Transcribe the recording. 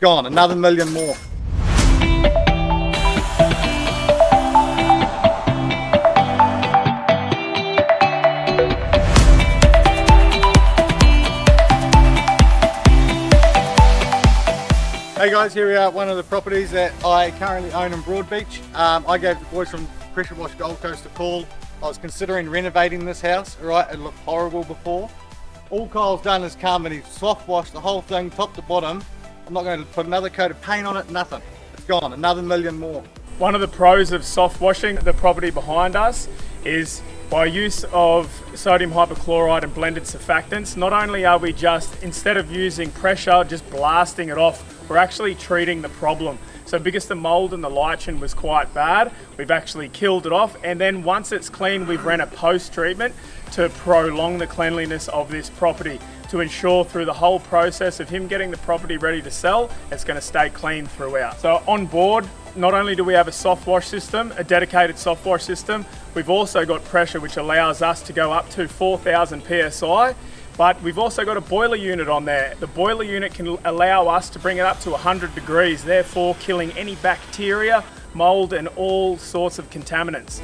Gone, another million more. Hey guys, here we are at one of the properties that I currently own in Broadbeach. Um, I gave the boys from Pressure Wash Gold Coast a call. I was considering renovating this house, right? It looked horrible before. All Kyle's done is come and he's soft washed the whole thing top to bottom. I'm not going to put another coat of paint on it, nothing. It's gone, another million more. One of the pros of soft washing the property behind us is by use of sodium hypochlorite and blended surfactants, not only are we just, instead of using pressure, just blasting it off, we're actually treating the problem. So because the mold and the lichen was quite bad, we've actually killed it off. And then once it's clean, we've ran a post treatment to prolong the cleanliness of this property to ensure through the whole process of him getting the property ready to sell, it's going to stay clean throughout. So on board, not only do we have a soft wash system, a dedicated soft wash system, we've also got pressure which allows us to go up to 4,000 PSI but we've also got a boiler unit on there. The boiler unit can allow us to bring it up to 100 degrees, therefore killing any bacteria, mold and all sorts of contaminants.